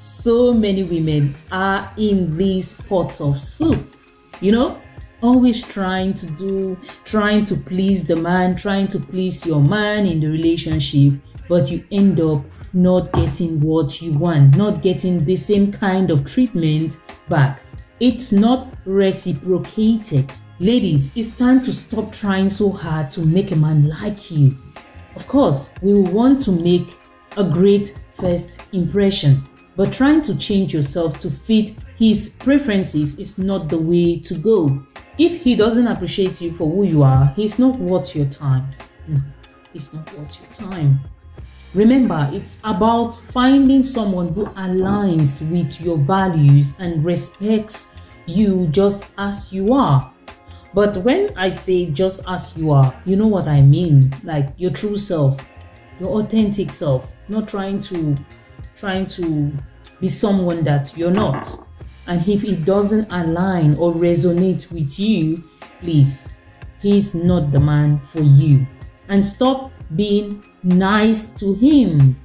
so many women are in these pots of soup. You know, always trying to do, trying to please the man, trying to please your man in the relationship, but you end up not getting what you want, not getting the same kind of treatment back. It's not reciprocated. Ladies, it's time to stop trying so hard to make a man like you. Of course, we want to make a great first impression, but trying to change yourself to fit his preferences is not the way to go. If he doesn't appreciate you for who you are, he's not worth your time. He's not worth your time. Remember, it's about finding someone who aligns with your values and respects you just as you are. But when I say just as you are, you know what I mean, like your true self, your authentic self, not trying to trying to be someone that you're not. And if it doesn't align or resonate with you, please, he's not the man for you. And stop being nice to him.